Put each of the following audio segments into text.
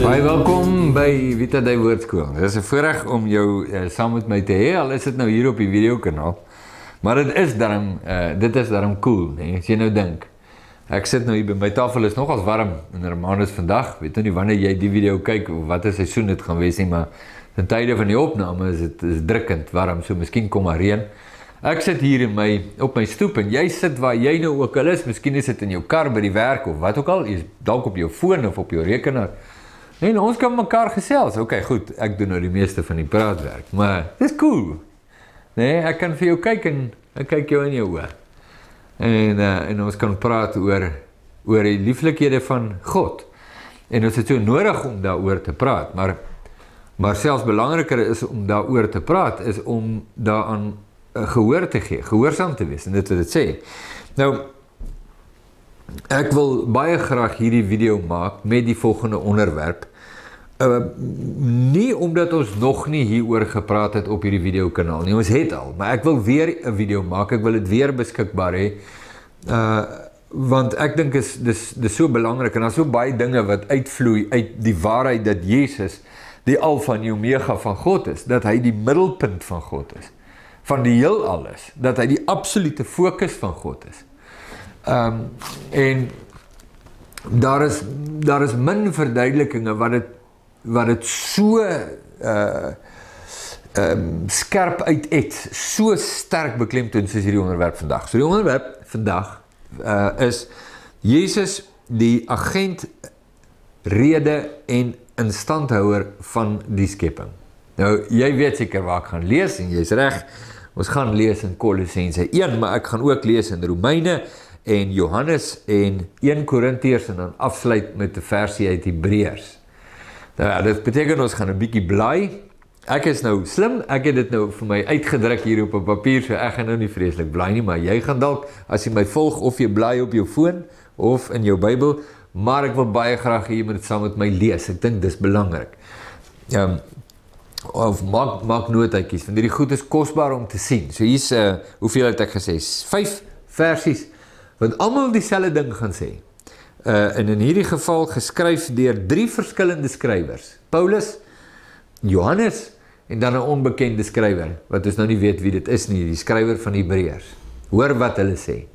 Baie welkom by Vita Day Woordskool. Dit is 'n voorreg om jou uh, saam met my te hê. Al is dit nou hier op die videokanaal. Maar dit is darm uh, dit is darm cool, hè. As jy nou dink. Ek sit nou hier by my tafel is nogals warm in Hermanus vandag. Weet nou nie wanneer jy die video kyk of watter seisoen dit gaan wees nie, maar ten tye van die opname is dit is drukkend warm. So miskien kom maar reën. Ek sit hier in my op my stoep en jy sit waar jy nou ook al is. Miskien is dit in jou kar by die werk of wat ook al. Jy's dalk op jou foon of op jou rekenaar. En ons kan mekaar gesels. OK, goed. Ek doen nou die meeste van die praatwerk, maar dis cool. Nee, ek kan vir jou kyk en ek kyk jou in jou oë. En uh, en ons kan praat oor oor die lieflikhede van God. En ons het so nodig om daaroor te praat, maar maar selfs belangriker is om daaroor te praat is om daaraan uh, gehoor te gee, gehoorsaam te wees en dit wat dit sê. Nou ek wil baie graag hierdie video maak met die volgende onderwerp uh, nie omdat ons nog nie hieroor gepraat het op hierdie video kanaal nie. Ons het al, maar ek wil weer 'n video maak. Ek wil dit weer beskikbaar hê. Uh want ek dink is dis dis so belangrik en daar's so baie dinge wat uitvloei uit die waarheid dat Jesus die alfa en die omega van God is, dat hy die middelpunt van God is, van die heelal is, dat hy die absolute fokus van God is. Ehm um, en daar is daar is min verduidelikinge wat dit wat dit so uh ehm um, skerp uitet, so sterk beklemtoon soos hierdie onderwerp vandag. So die onderwerp vandag uh is Jesus die agent rede en instandhouer van die skepping. Nou jy weet seker waar ek gaan lees en jy's reg. Ons gaan lees in Kolossense 1, maar ek gaan ook lees in Romeine en Johannes en 1 Korintiërs en dan afsluit met 'n versie uit Hebreërs. Nou, dit beteken ons gaan 'n bietjie bly. Ek is nou slim. Ek het dit nou vir my uitgedruk hier op 'n papier, so ek gaan nou nie vreeslik bly nie, maar jy gaan dalk as jy my volg of jy bly op jou foon of in jou Bybel, maar ek wil baie graag hê jy moet dit saam met my lees. Ek dink dis belangrik. Ehm um, of maak maak notaatjies want hierdie goed is kosbaar om te sien. So hier's 'n uh, hoeveel het ek gesê? 5 versies wat almal dieselfde ding gaan sê uh en in hierdie geval geskryf deur drie verskillende skrywers. Paulus, Johannes en dan 'n onbekende skrywer wat ons nou nie weet wie dit is nie, die skrywer van Hebreërs. Hoor wat hulle sê.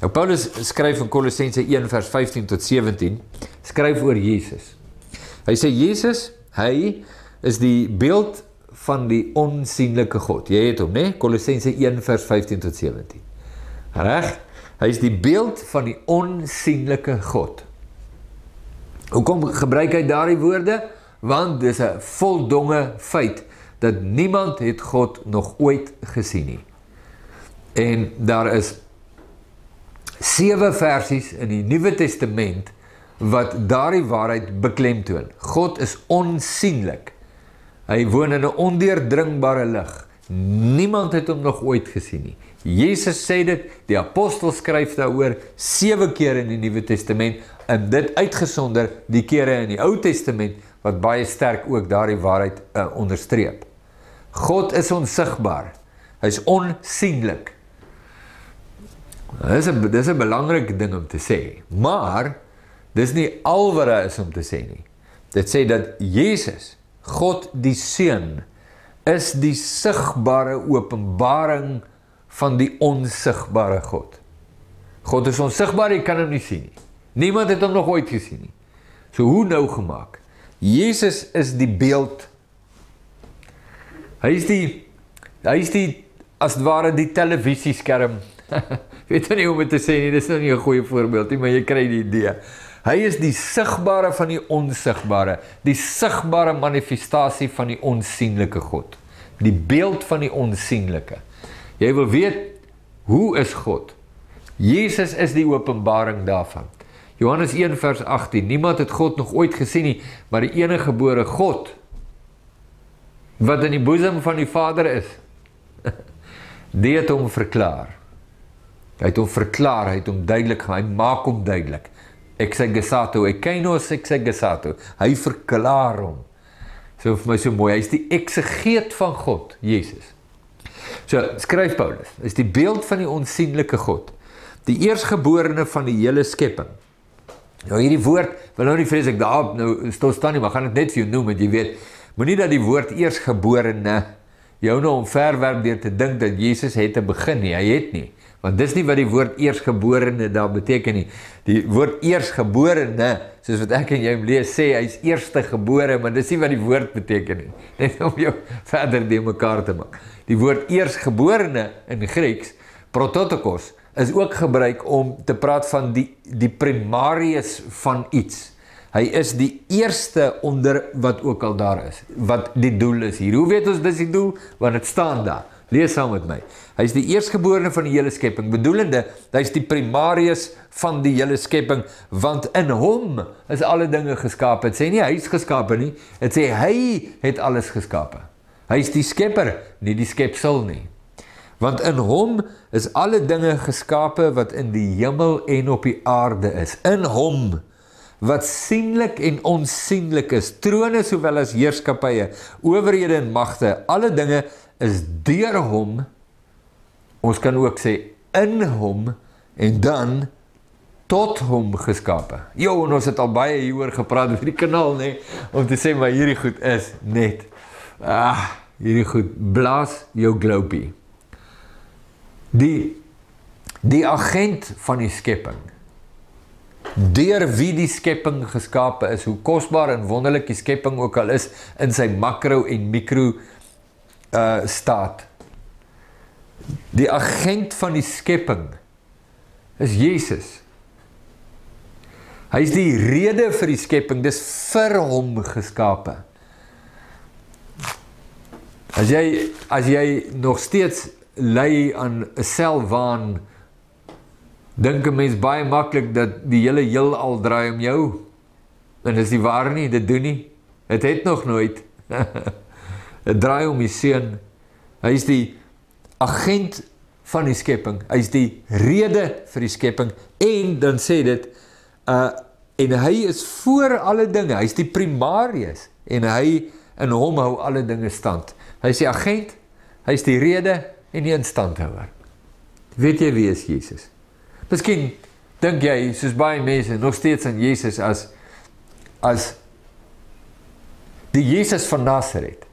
Nou Paulus skryf in Kolossense 1 vers 15 tot 17, skryf oor Jesus. Hy sê Jesus, hy is die beeld van die onsigbare God. Jy het hom, né? Kolossense 1 vers 15 tot 17. Reg? Hy is die beeld van die onsigbare God. Hoekom gebruik hy daardie woorde? Want dis 'n voldonge feit dat niemand het God nog ooit gesien nie. En daar is sewe versies in die Nuwe Testament wat daardie waarheid beklemtoon. God is onsigbaar. Hy woon in 'n ondeurdringbare lig. Niemand het hom nog ooit gesien nie. Jesus sê dit, die apostel skryf daaroor 7 keer in die Nuwe Testament en dit uitgesonder die kere in die Ou Testament wat baie sterk ook daardie waarheid uh, onderstreep. God is onsigbaar. Hy's onsigbaar. Dis 'n dis 'n belangrike ding om te sê. Maar dis nie al wat daar is om te sê nie. Dit sê dat Jesus, God die Seun, is die sigbare openbaring van die onsigbare God. God is onsigbaar, jy kan hom nie sien nie. Niemand het hom nog ooit gesien nie. So hoe nou gemaak? Jesus is die beeld. Hy is die hy is die as ware die televisieskerm. Weet nie hoe om dit te sê nie, dis nou nie 'n goeie voorbeeld nie, maar jy kry die idee. Hy is die sigbare van die onsigbare, die sigbare manifestasie van die onsigbare God. Die beeld van die onsigbare. Jy wil weet hoe is God? Jesus is die openbaring daarvan. Johannes 1 vers 18. Niemand het God nog ooit gesien nie, maar die enige gebore God wat in die boesem van die Vader is, die het hom verklaar. Hy het hom verklaar, hy het hom duidelik hy maak hom duidelik. Ek sê gesato, ek ken ons ek sê gesato. Hy verklaar hom. So vir my so mooi, hy is die eksegeet van God, Jesus. So skryf Paulus, is die beeld van die onsigbare God, die eersgeborene van die hele skepping. Nou hierdie woord, wil nou nie vreeslik daarop nou stil staan nie, maar gaan dit net vir jou noem, want jy weet, moenie dat die woord eersgeborene jou nou omverwerp deur te dink dat Jesus het 'n begin nie. Hy het nie. Want dis nie wat die woord eersgeborene daar beteken nie. Die woord eersgeborene, soos wat ek en jy lees sê, hy's eerste gebore, maar dis nie wat die woord beteken nie. Net om jou verder de mekaar te maak. Die woord eersgeborene in Grieks, prototokos, is ook gebruik om te praat van die die primarius van iets. Hy is die eerste onder wat ook al daar is. Wat die doel is hier. Hoe weet ons dis die doel? Want dit staan daar. Lees saam met my. Hy is die eerstgeborene van die hele skepping, bedoelende hy is die primarius van die hele skepping, want in hom is alle dinge geskaap. Dit sê nie hy is geskaap nie, dit sê hy het alles geskaap. Hy is die skepper, nie die skepsel nie. Want in hom is alle dinge geskape wat in die hemel en op die aarde is. In hom wat sienlik en onsienlik is, trone sowel as heerskappye, owerhede en magte, alle dinge is deur hom. Ons kan ook sê in hom en dan tot hom geskape. Jo, en ons het al baie hieroor gepraat op die kanaal nê, nee, om te sê maar hierdie goed is net ah, hierdie goed blaas jou globie die die agent van die skepping deur wie die skepping geskape is hoe kosbaar en wonderlik die skepping ook al is in sy makro en mikro uh staat die agent van die skepping is Jesus hy is die rede vir die skepping dis vir hom geskape as jy as jy nog steeds lei aan 'n selwaan dink 'n mens baie maklik dat die hele heelal draai om jou. En dis nie waar nie, dit doen nie. Dit het nog nooit. Dit draai om die seun. Hy is die agent van die skepping. Hy is die rede vir die skepping en dan sê dit uh en hy is voor alle dinge. Hy's die primarius en hy in hom hou alle dinge stand. Hy's die agent. Hy's die rede en die instandhouer. Weet jy wie is Jesus? Miskien dink jy soos baie mense nog steeds aan Jesus as as die Jesus van Nasaret.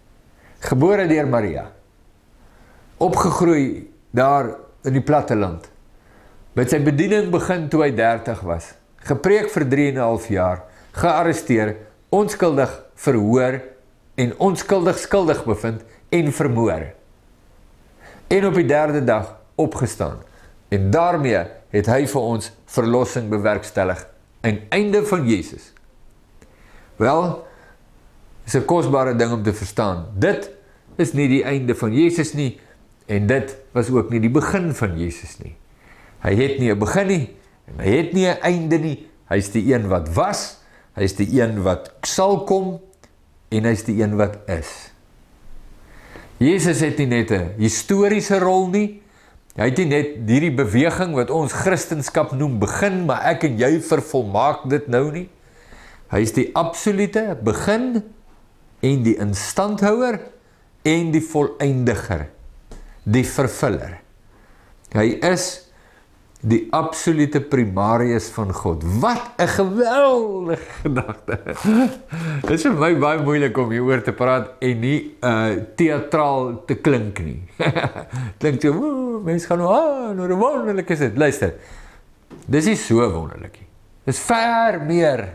Gebore deur Maria. Opgegroei daar in die platte land. Met sy bediening begin toe hy 30 was. Gepreek vir 3 en 'n half jaar, gearresteer, onskuldig verhoor en onskuldig skuldig bevind en vermoor en op die derde dag opgestaan. En daarmee het hy vir ons verlossing bewerkstellig. 'n Einde van Jesus. Wel, is 'n kosbare ding om te verstaan. Dit is nie die einde van Jesus nie en dit was ook nie die begin van Jesus nie. Hy het nie 'n begin nie en hy het nie 'n einde nie. Hy's die een wat was, hy's die een wat sal kom en hy's die een wat is. Jesus het nie net 'n historiese rol nie. Hy het nie net hierdie beweging wat ons Christendom noem begin, maar ek en jy vervolmaak dit nou nie. Hy is die absolute begin en die instandhouer en die volëindiger, die vervuller. Hy is die absolute primarius van God. Wat 'n geweldige gedagte. Dit is vir my baie moeilik om hieroor te praat en nie uh teatraal te klink nie. Klink so, mense gaan nou, ah, nou wonderlik is dit. Luister. Dis nie so wonderlik nie. Dis ver meer.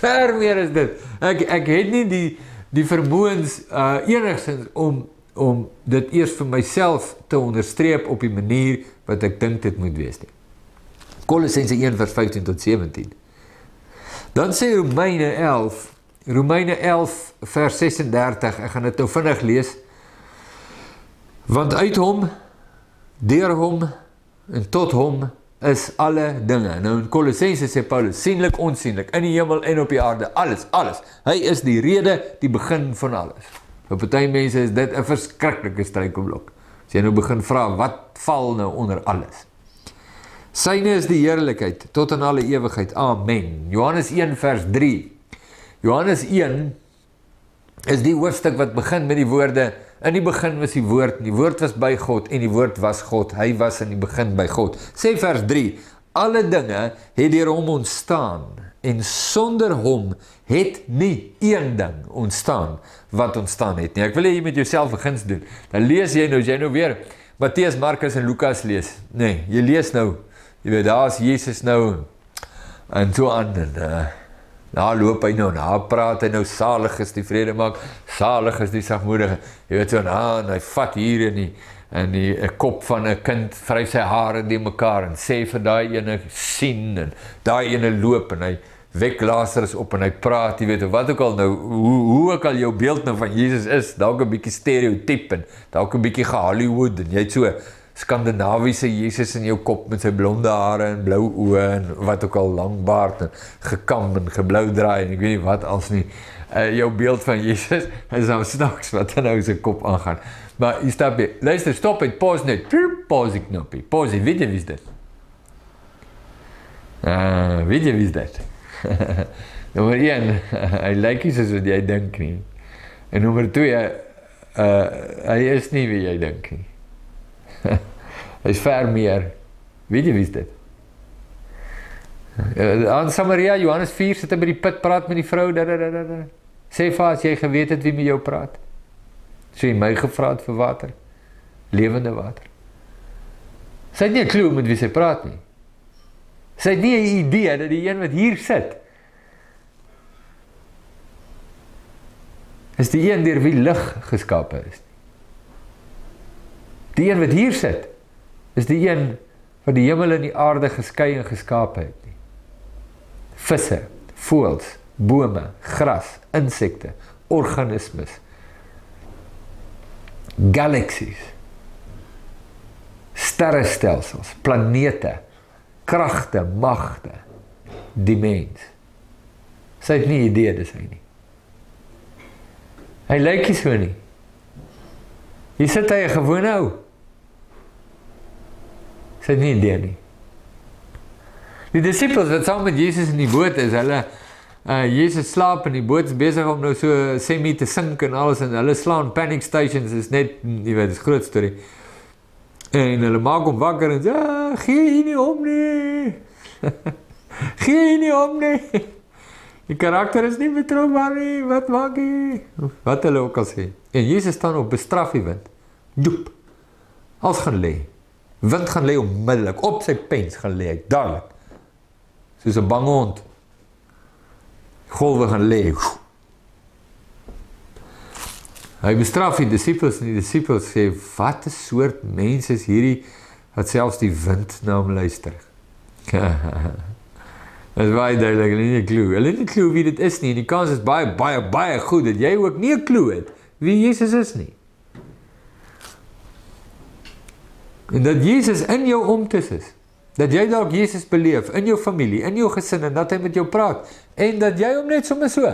Ver meer is dit. Ek ek het nie die die vermoëns uh enigsins om om dit eers vir myself te onderstreep op die manier wat ek dink dit moet wees nie. Kolossense 1:15 tot 17. Dan sê Romeine 11, Romeine 11 vers 36, ek gaan dit nou vinnig lees. Want uit hom, deur hom en tot hom is alle dinge. Nou in Kolossense sê Paulus, sienlik, onsienlik, in die hemel en op die aarde, alles, alles. Hy is die rede, die begin van alles. Vir party mense is dit 'n verskriklike struikelblok. As jy nou begin vra wat val nou onder alles. Syne is die heerlikheid tot in alle ewigheid. Amen. Johannes 1 vers 3. Johannes 1 is die hoofstuk wat begin met die woorde in die begin was die woord, die woord was by God en die woord was God. Hy was in die begin by God. Sê vers 3. Alle dinge het deur hom ontstaan en sonder hom het nie een ding ontstaan wat ontstaan het nie. Ek wil hê jy met jouself begins doen. Dan lees jy nou, jy nou weer Matteus, Markus en Lukas lees. Nee, jy lees nou. Jy weet daar's Jesus nou en toe aan en uh, daar loop hy nou, daar praat hy nou salig is die vrede maak, salig is die sagmoedige. Jy weet so nou, hy vat hier in die en die 'n kop van 'n kind vry sy hare die mekaar en sê vir daai ene sien en daai ene loop en hy wek Lazarus op en hy praat, jy weet, wat ook al nou hoe hoe ook al jou beeld nou van Jesus is, dalk 'n bietjie stereotyp en dalk 'n bietjie ge-Hollywood en jy het so Skandinawiese Jesus in jou kop met sy blonde hare en blou oë en wat ook al lang baard en gekam en geblou draai en ek weet nie wat als nie. Uh, jou beeld van Jesus is nou snaaks wat nou sy kop aangaan. Maar jy stap jy. Luister, stop dit. Pause net. Pause ek knoppie. Pause. Weet jy wie is dit? Uh, weet jy wie is dit? nommer 1, hy lyk nie soos wat jy dink nie. En nommer 2, uh hy is nie wie jy dink nie. Hy's ver meer. Weet jy wie is dit? Aan Samaria Johannes 4 sit hy by die put praat met die vrou. Da, da, da, da. Sê vir as jy geweet het wie met jou praat. Sy het my gevra vir water. Lewende water. Sy het nie 'n klou met wie sy praat nie. Sy het nie 'n idee dat die een wat hier sit is die een deur wie lig geskape is. Die een wat hier sit is die een wat die hemel en die aarde geskei en geskape het. Visse, voëls, bome, gras, insekte, organismes galaksies sterrestelsels planete kragte magte die mens. Sy het nie idee dis hy nie. Hy lyk nie so nie. Hy sit hy 'n gewone ou sy het nie idee nie die disippels wat saam met Jesus in die boot is hulle uh Jesus slaap en die boot is besig om nou so semi te sink en alles en hulle slaan panic stations is net jy weet dis groot storie. En hulle maak hom wakker en sê ah, gee nie om nie. gee nie om nie. Die karakter is nie betroubaar nie. Wat maak jy? Wat hulle ook al sê. En Jesus staan op bestraf die wind. Doep. Als gaan lê. Wind gaan lê onmiddellik op sy pens gaan lê dadelik. Soos 'n bang hond golwe gaan lê. Hy bestraf die disippels en die disippels sê wat 'n soort mense is hierdie wat selfs die wind na hom luister. Dit is baie duidelik, hulle het nie 'n klou. Hulle het nie klou wie dit is nie en die kans is baie baie baie goed dat jy ook nie 'n klou het wie Jesus is nie. En dat Jesus in jou omtes is. Dat jy dalk Jesus beleef in jou familie, in jou gesin en dat hy met jou praat en dat jy hom net sommer so.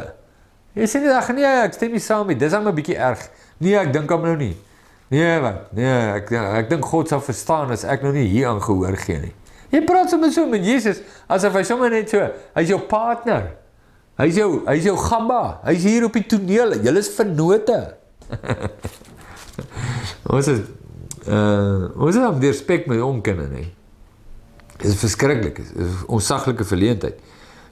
Jy sê nie ag nee, ek stem nie saam nie. Dis al 'n bietjie erg. Nee, ek dink hom nou nie. Nee, wat? Nee, ek ek dink God sal verstaan as ek nou nie hier aan gehoor gee nie. Jy praat sommer so met Jesus asof hy sommer net so, hy's jou partner. Hy's jou hy's jou gamba. Hy's hier op die toneel. Julle is vennote. ons is uh ons op die respek met hom kenne nie. Dit is verskriklik. Dit is 'n onsaglike verleentheid.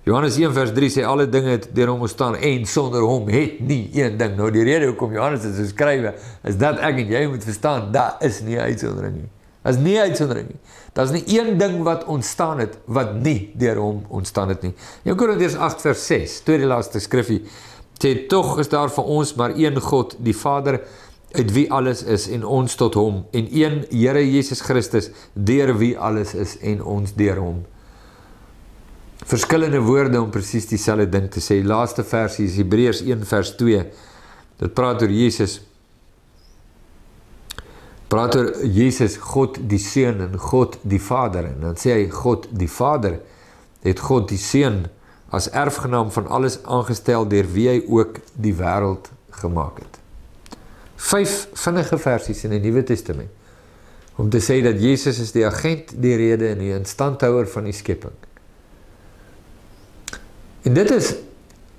Johannes 1 vers 3 sê alle dinge het deur hom ontstaan en sonder hom het nie een ding. Nou die rede hoekom Johannes dit skryf is dat ek en jy moet verstaan, daar is nie uitsondering nie. Daar's nie uitsondering nie. Daar's nie een ding wat ontstaan het wat nie deur hom ontstaan het nie. 1 Korintiërs 8 vers 6, tweede laaste skrifgie, sê tog is daar vir ons maar een God, die Vader uit wie alles is en ons tot hom en een Here Jesus Christus deur wie alles is en ons deur hom. Verskillende woorde om presies dieselfde ding te sê. Laaste versie is Hebreërs 1 vers 2. Dit praat oor Jesus. Praat oor Jesus, God die Seun en God die Vader en dan sê hy God die Vader het God die Seun as erfgenaam van alles aangestel deur wie hy ook die wêreld gemaak het Vyf vinnige versies in die Nuwe Testament om te sê dat Jesus is die agent, die rede en die instandhouer van die skepping. En dit is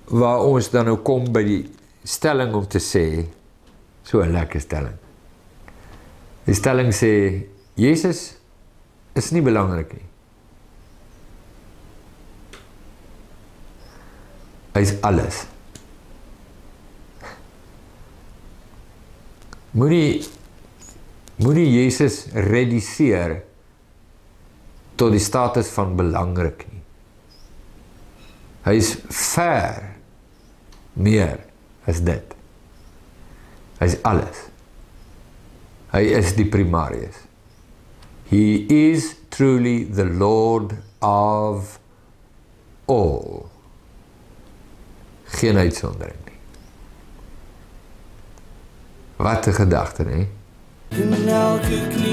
waar ons dan nou kom by die stelling om te sê so 'n lekker stelling. Die stelling sê Jesus is nie belangrik nie. Hy's alles. Moenie moenie Jesus reduseer tot die status van belangrik nie. Hy is ver meer as dit. Hy is alles. Hy is die primarius. He is truly the Lord of all. Geen uitsondering. Wat de gedachte, hè? In elke knie.